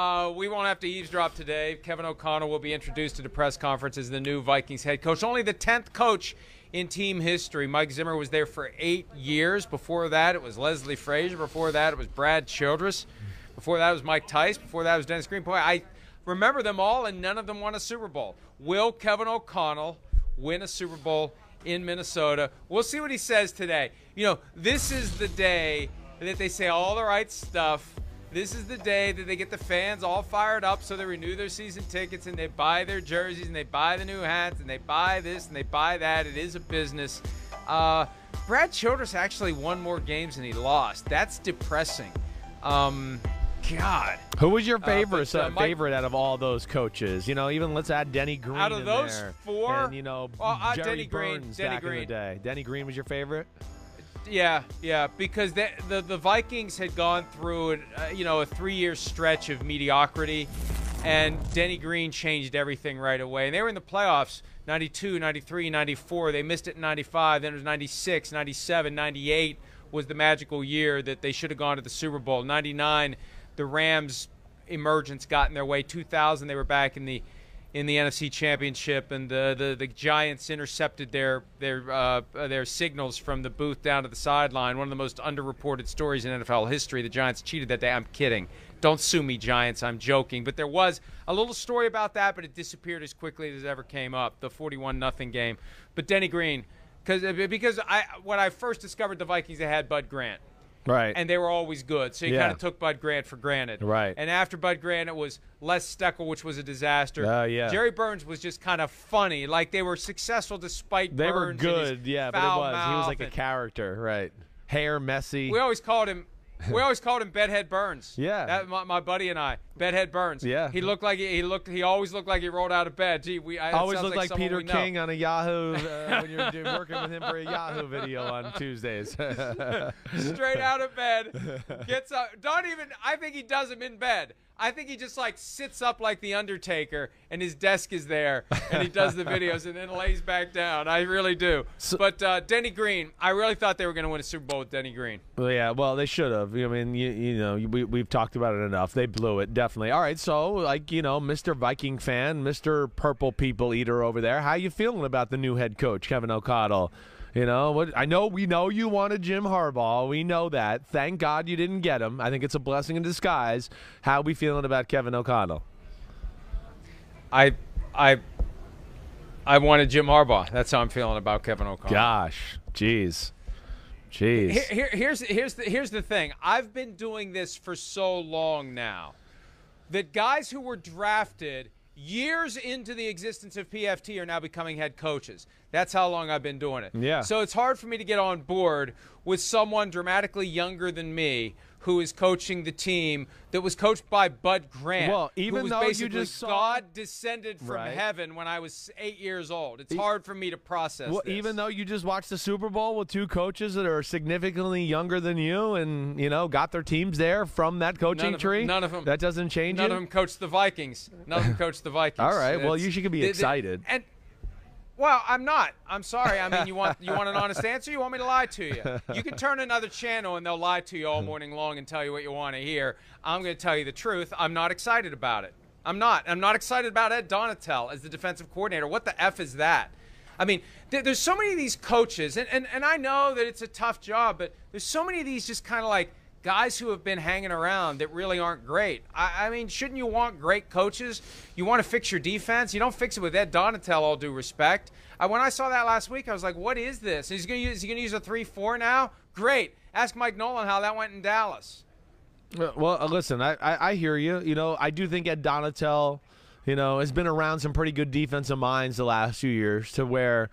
Uh, we won't have to eavesdrop today. Kevin O'Connell will be introduced to the press conference as the new Vikings head coach. Only the 10th coach in team history. Mike Zimmer was there for eight years. Before that, it was Leslie Frazier. Before that, it was Brad Childress. Before that, it was Mike Tice. Before that, it was Dennis Green. Boy, I remember them all, and none of them won a Super Bowl. Will Kevin O'Connell win a Super Bowl in Minnesota? We'll see what he says today. You know, this is the day that they say all the right stuff this is the day that they get the fans all fired up so they renew their season tickets and they buy their jerseys and they buy the new hats and they buy this and they buy that. It is a business. Uh, Brad Childress actually won more games than he lost. That's depressing. Um, God. Who was your favorite uh, uh, Mike- favorite out of all those coaches? You know, even let's add Denny Green Out of those four? and you know Well, uh, Denny Green, Denny back in Green. the day. Denny Green was your favorite. Yeah, yeah, because the the, the Vikings had gone through, uh, you know, a three year stretch of mediocrity, and Denny Green changed everything right away. And they were in the playoffs 92, 93, 94. They missed it in 95. Then it was 96, 97, 98 was the magical year that they should have gone to the Super Bowl. 99, the Rams' emergence got in their way. 2000, they were back in the in the NFC Championship, and the, the, the Giants intercepted their their uh, their signals from the booth down to the sideline. One of the most underreported stories in NFL history. The Giants cheated that day. I'm kidding. Don't sue me, Giants. I'm joking. But there was a little story about that, but it disappeared as quickly as it ever came up. The 41 nothing game. But Denny Green, because because I when I first discovered the Vikings, they had Bud Grant Right. and they were always good. So you Yeah. kind of took Bud Grant for granted. Right. And after Bud Grant, it was Les Steckel, which was a disaster. Oh, yeah. Jerry Burns was just kind of funny. Like they were successful despite they were Burns and his good, yeah, but it was he was like a character, right? Hair messy. We always called him. We always called him Bedhead Burns. Yeah. that, my, my buddy and I, Bedhead Burns. Yeah. he looked like he, he looked. He always looked like he rolled out of bed. Gee, we I, Always looked like, someone Peter. King on a Yahoo uh, when you're working with him for a Yahoo video on Tuesdays. straight out of bed, gets up. Don't even. I think he does him in bed. I think he just like sits up like the Undertaker, and his desk is there, and he does the videos, and then lays back down. I really do. but uh, Denny Green, I really thought they were going to win a Super Bowl with Denny Green. Well, yeah, well, they should have. I mean, you, you know, we, we've talked about it enough. They blew it, definitely. All right, so, like, you know, Mr. Viking fan, Mr. Purple People Eater over there, how you feeling about the new head coach, Kevin O'Connell? You know, what I know we know you wanted Jim Harbaugh. We know that. Thank God you didn't get him. I think it's a blessing in disguise. How we feeling about Kevin O'Connell? I, I, I wanted Jim Harbaugh. That's how I'm feeling about Kevin O'Connell. Gosh, jeez. Jeez. Here, here, here's here's the here's the thing. I've been doing this for so long now that guys who were drafted years into the existence of PFT are now becoming head coaches. That's how long I've been doing it. Yeah. So it's hard for me to get on board with someone dramatically younger than me who is coaching the team that was coached by Bud Grant. Well, even who was though you just saw- God descended from Right. heaven when I was eight years old. It's hard for me to process. Well, this. even though you just watched the Super Bowl with two coaches that are significantly younger than you, and you know got their teams there from that coaching None of tree, none of them. That doesn't change None you. of them coached the Vikings. None of them coached the Vikings. All right, well, It's- you should be excited. and well, I'm not. I'm sorry. I mean, you want you want an honest answer? You want me to lie to you? You can turn another channel and they'll lie to you all morning long and tell you what you want to hear. I'm going to tell you the truth. I'm not excited about it. I'm not. I'm not excited about Ed Donatell as the defensive coordinator. What the f is that? I mean, there, there's so many of these coaches, and, and, and I know that it's a tough job, but there's so many of these just kind of like guys who have been hanging around that really aren't great. I, I mean, shouldn't you want great coaches? You want to fix your defense? You don't fix it with Ed Donatell, all due respect. I, when I saw that last week, I was like, what is this? Is he going to use a 3 4 now? Great. Ask Mike Nolan how that went in Dallas. Uh, Well, uh, listen, I, I I hear you. You know, I do think Ed Donatell, you know, has been around some pretty good defensive minds the last few years, to where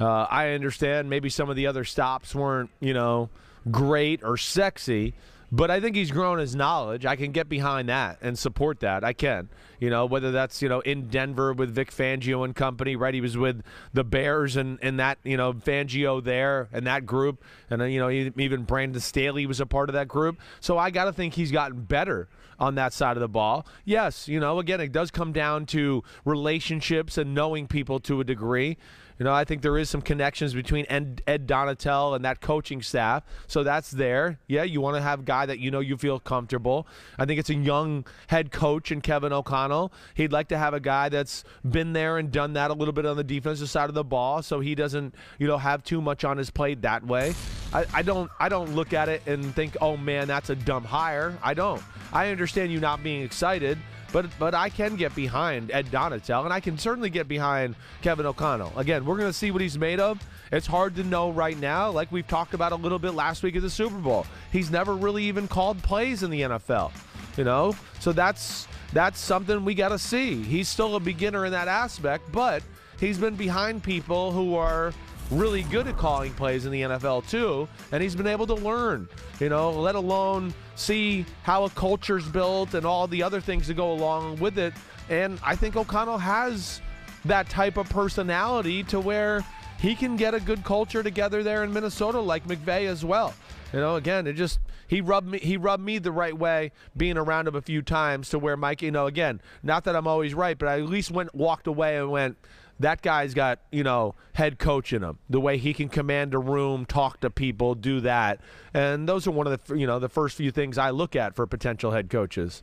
uh, I understand maybe some of the other stops weren't, you know, great or sexy. But I think he's grown his knowledge. I can get behind that and support that. I can. You know, whether that's, you know, in Denver with Vic Fangio and company, right? He was with the Bears and, and that, you know, Fangio there and that group. And, you know, even Brandon Staley was a part of that group. So I got to think he's gotten better on that side of the ball. Yes, you know, again, it does come down to relationships and knowing people to a degree. You know, I think there is some connections between Ed, Ed Donatell and that coaching staff. So that's there. Yeah, you want to have a guy that you know you feel comfortable. I think it's a young head coach in Kevin O'Connell. He'd like to have a guy that's been there and done that a little bit on the defensive side of the ball, so he doesn't, you know, have too much on his plate that way. I, I don't I don't look at it and think, oh man, that's a dumb hire. I don't. I understand you not being excited but but I can get behind Ed Donatell, and I can certainly get behind Kevin O'Connell. Again, we're going to see what he's made of. It's hard to know right now, like we've talked about a little bit last week at the Super Bowl. He's never really even called plays in the NFL, you know. So that's that's something we got to see. He's still a beginner in that aspect, but he's been behind people who are really good at calling plays in the NFL too, and he's been able to learn, you know, let alone see how a culture's built and all the other things that go along with it. And I think O'Connell has that type of personality to where he can get a good culture together there in Minnesota like McVay as well. You know, again, it just he rubbed me he rubbed me the right way being around him a few times to where Mike, you know, again, not that I'm always right, but I at least went walked away and went that guy's got you know head coach in him the way he can command a room talk to people do that and those are one of the you know the first few things i look at for potential head coaches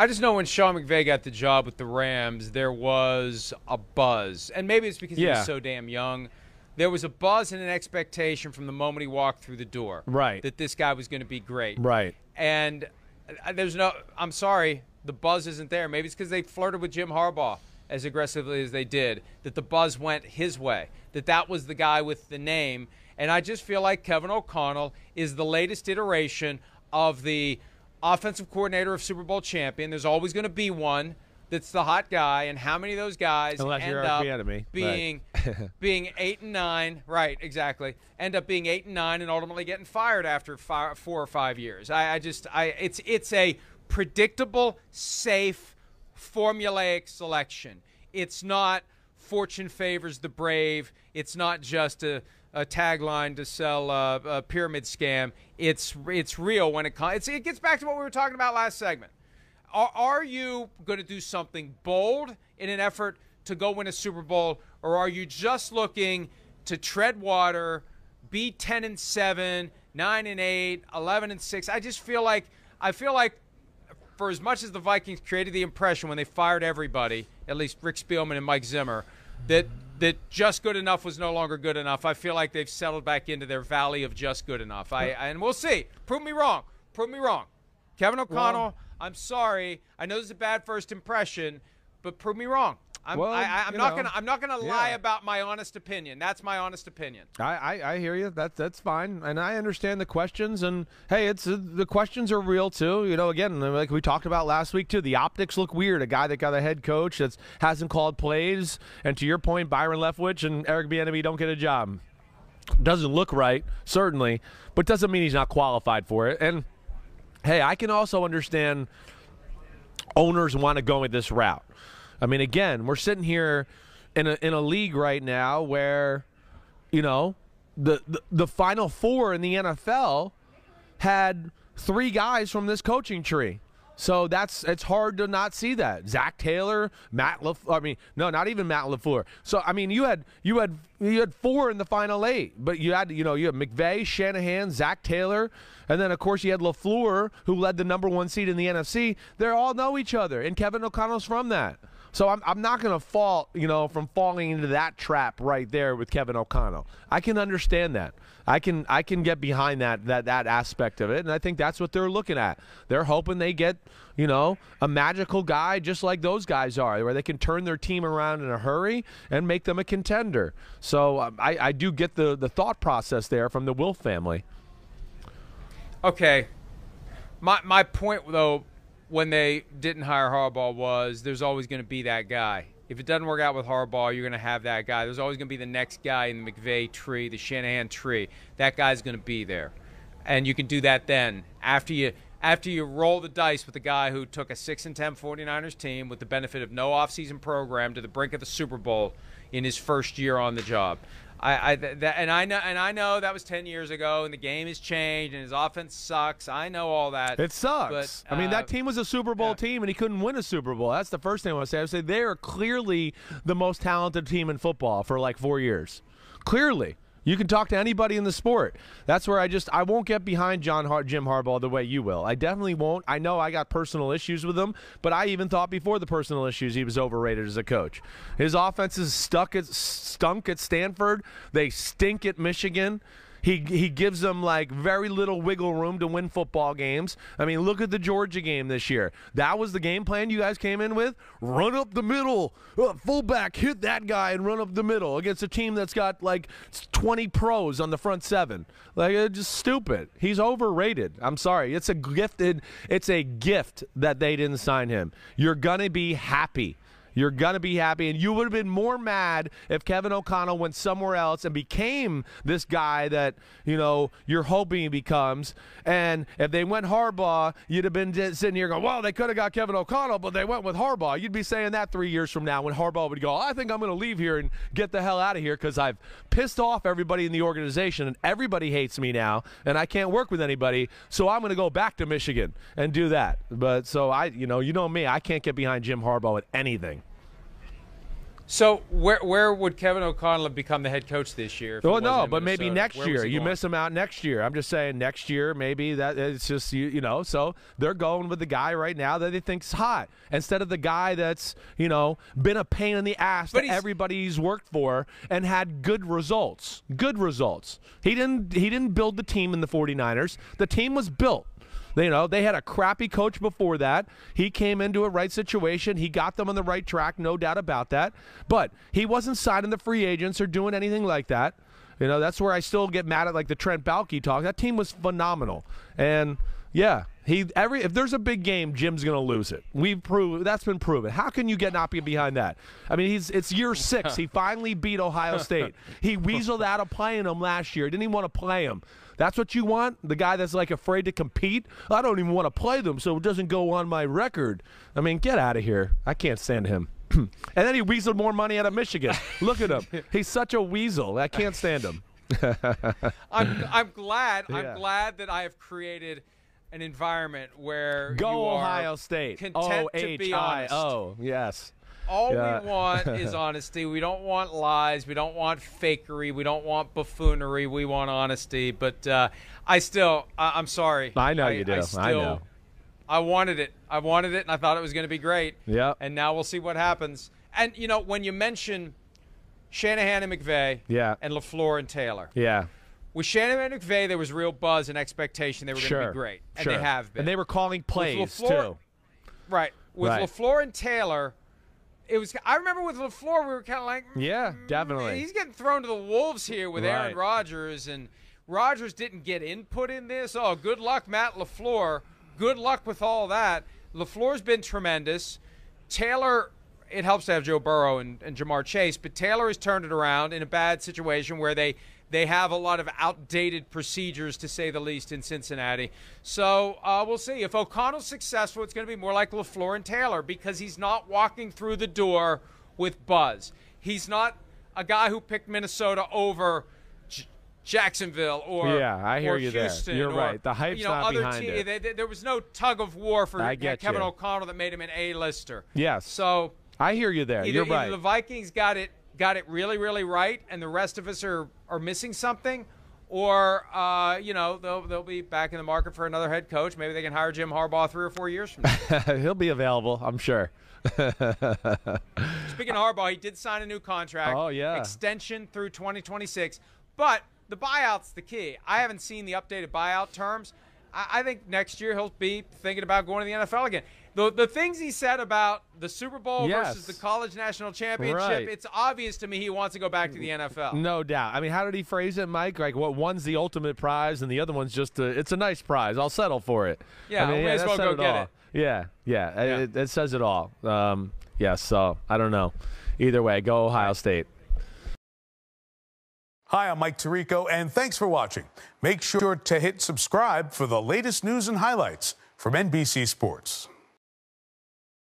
I just know when Sean McVay got the job with the Rams, there was a buzz, and maybe it's because Yeah. he was so damn young. There was a buzz and an expectation from the moment he walked through the door, Right. That this guy was going to be great, right And uh, there's no. I'm sorry, the buzz isn't there. Maybe it's because they flirted with Jim Harbaugh as aggressively as they did. That the buzz went his way. That that was the guy with the name. And I just feel like Kevin O'Connell is the latest iteration of the offensive coordinator of Super Bowl champion. There's always going to be one that's the hot guy, and how many of those guys Unless end up Bieniemy, being being eight and nine, right? Exactly. End up being eight and nine, and ultimately getting fired after five, four or five years. I, I just, I, it's it's a predictable, safe, formulaic selection. It's not fortune favors the brave. It's not just a, a tagline to sell a, a pyramid scam. It's it's real when it comes. It gets back to what we were talking about last segment. Are, are you going to do something bold in an effort to go win a Super Bowl, or are you just looking to tread water, be 10 and 7, 9 and 8, 11 and 6? I just feel like I feel like for as much as the Vikings created the impression when they fired everybody, at least Rick Spielman and Mike Zimmer, that that just good enough was no longer good enough. I feel like they've settled back into their valley of just good enough. I and we'll see. Prove me wrong. Prove me wrong. Kevin O'Connell, Well- I'm sorry. I know this is a bad first impression, but prove me wrong. I'm, Well, I, I, I'm not know, gonna I'm not gonna lie yeah. about my honest opinion. That's my honest opinion. I, I, I hear you. That's that's fine, and I understand the questions. And hey, it's uh, the questions are real too. You know, again, like we talked about last week too. The optics look weird. A guy that got a head coach that hasn't called plays, and to your point, Byron Leftwich and Eric Bieniemy don't get a job. Doesn't look right, certainly, but doesn't mean he's not qualified for it. And hey, I can also understand owners want to go with this route. I mean, again, we're sitting here in a in a league right now where, you know, the the, the final four in the NFL had three guys from this coaching tree. So that's it's hard to not see that. Zac Taylor, Matt Laf- I mean, no, not even Matt LaFleur. So I mean, you had you had you had four in the final eight, but you had you know you had McVay, Shanahan, Zac Taylor, and then of course you had LaFleur, who led the number one seed in the NFC. They all know each other, and Kevin O'Connell's from that. So I'm, I'm not going to fall, you know, from falling into that trap right there with Kevin O'Connell. I can understand that. I can I can get behind that that that aspect of it, and I think that's what they're looking at. They're hoping they get, you know, a magical guy just like those guys are, where they can turn their team around in a hurry and make them a contender. So um, I, I do get the the thought process there from the Wilf family. Okay. My my point though, when they didn't hire Harbaugh was there's always going to be that guy. If it doesn't work out with Harbaugh, you're going to have that guy. There's always going to be the next guy in the McVay tree, the Shanahan tree. That guy's going to be there, and you can do that then after you after you roll the dice with the guy who took a six and 10 49ers team with the benefit of no offseason program to the brink of the Super Bowl in his first year on the job. I, I that, and I know and I know that was ten years ago, and the game has changed, and his offense sucks. I know all that. It sucks. But, I mean, uh, that team was a Super Bowl yeah. team, and he couldn't win a Super Bowl. That's the first thing I want to say. I would say they are clearly the most talented team in football for like four years. Clearly. You can talk to anybody in the sport. That's where I just I won't get behind John Har- Jim Harbaugh the way you will. I definitely won't. I know I got personal issues with him, but I even thought before the personal issues he was overrated as a coach. His offenses stuck at stunk at Stanford. They stink at Michigan. He he gives them like very little wiggle room to win football games. I mean, look at the Georgia game this year. That was the game plan you guys came in with. Run up the middle, uh, fullback, hit that guy and run up the middle against a team that's got like 20 pros on the front seven. Like it's just stupid. He's overrated. I'm sorry. It's a gifted. It's a gift that they didn't sign him. You're gonna be happy. You're going to be happy. And you would have been more mad if Kevin O'Connell went somewhere else and became this guy that, you know, you're hoping he becomes. And if they went Harbaugh, you'd have been sitting here going, well, they could have got Kevin O'Connell, but they went with Harbaugh. You'd be saying that three years from now when Harbaugh would go, I think I'm going to leave here and get the hell out of here because I've pissed off everybody in the organization and everybody hates me now and I can't work with anybody. So I'm going to go back to Michigan and do that. But so I, you know, you know me, I can't get behind Jim Harbaugh with anything. So where where would Kevin O'Connell have become the head coach this year? Well, no, but maybe next Where year. You going? miss him out next year. I'm just saying next year, maybe that it's just you, you know. So they're going with the guy right now that they think's hot instead of the guy that's you know been a pain in the ass But to he's- everybody he's worked for and had good results. Good results. He didn't he didn't build the team in the 49ers. The team was built. You know, they had a crappy coach before that. He came into a right situation. He got them on the right track, no doubt about that. But he wasn't signing the free agents or doing anything like that. You know, that's where I still get mad at like the Trent Baalke talk. That team was phenomenal. And yeah, he every if there's a big game, Jim's gonna lose it. We've proved that's been proven. How can you get not be behind that? I mean, he's it's year six. he finally beat Ohio State. He weaseled out of playing them last year. Didn't even want to play him. That's what you want? The guy that's like afraid to compete? I don't even want to play them, so it doesn't go on my record. I mean, get out of here. I can't stand him. and then he weaseled more money out of Michigan. Look at him. He's such a weasel. I can't stand him. I'm I'm glad Yeah. I'm glad that I have created an environment where you Go Ohio State. content O to H be I honest. O. Yes. All Yeah. we want is honesty. We don't want lies. We don't want fakery. We don't want buffoonery. We want honesty. But uh, I still, I, I'm sorry. I know you do. I still, know. I wanted it. I wanted it, and I thought it was going to be great. Yeah. And now we'll see what happens. And you know, when you mention Shanahan and McVay, Yeah. and Lafleur and Taylor, Yeah. With Shanahan and McVay, there was real buzz and expectation they were going to Sure. be great, and sure. they have been. And they were calling plays LaFleur- too. right with Right. Lafleur and Taylor. It was. I remember with Lafleur, we were kind of like, Yeah, "Mm, definitely. He's getting thrown to the wolves here with Aaron Right. Rodgers, and Rodgers didn't get input in this. Oh, good luck, Matt Lafleur. Good luck with all that. Lafleur's been tremendous. Taylor. It helps to have Joe Burrow and, and Ja'Marr Chase, but Taylor has turned it around in a bad situation where they they have a lot of outdated procedures, to say the least, in Cincinnati. So uh, we'll see. If O'Connell's successful, it's going to be more like LaFleur and Taylor because he's not walking through the door with buzz. He's not a guy who picked Minnesota over J- Jacksonville or Yeah, I hear you there. Houston You're or, right. The hype's you know, not other behind te- it. they- they- there was no tug of war for Kevin you. O'Connell that made him an A-lister. Yes. So I hear you there. either, You're right. the Vikings got it got it really really right, and the rest of us are are missing something, or uh, you know they'll they'll be back in the market for another head coach. Maybe they can hire Jim Harbaugh three or four years from now. He'll be available, I'm sure. Speaking of Harbaugh, he did sign a new contract. Oh, yeah. extension through 2026, but the buyout's the key. I haven't seen the updated buyout terms. I, I think next year he'll be thinking about going to the NFL again. The, the things he said about the Super Bowl Yes. versus the college national championship, Right. it's obvious to me he wants to go back to the NFL. No doubt. I mean, how did he phrase it, Mike? Like, what one's the ultimate prize and the other one's just a, it's a nice prize. I'll settle for it. Yeah, I mean, we may as that well go it get all. it. Yeah, yeah. Yeah. It, it says it all. Um, yes. so I don't know. Either way, go Ohio State. Hi, I'm Mike Tirico, and thanks for watching. Make sure to hit subscribe for the latest news and highlights from NBC Sports.